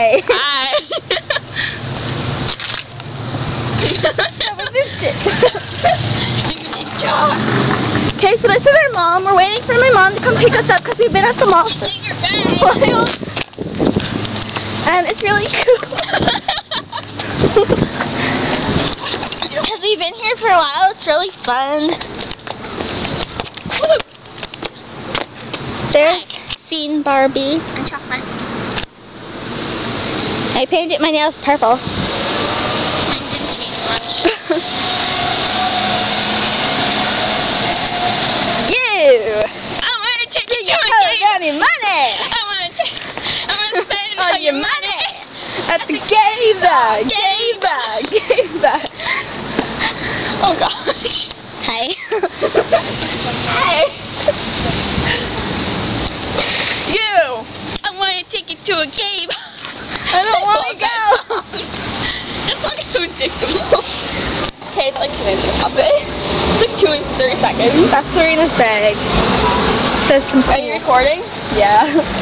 Hi. Hi. Okay, so this is our mom. We're waiting for my mom to come pick us up because we've been at the mall for Take your bag. a while. And it's really cool. Because we've been here for a while. It's really fun. There's Scene Barbie. And chocolate. I painted my nails purple. Mine didn't change much. you! I'm gonna take you to a Oh, game. money! I'm gonna take. I'm gonna spend On all your money. money. At the gay bar! Gay bar! Gay bar! Oh gosh. Hey. Hey. You. I want to take you to a game. Song is so addictive. Okay, it's like two minutes. I'll bet. It's like two minutes thirty seconds. That's Serena's bag. Says complete. Are you recording? Yeah.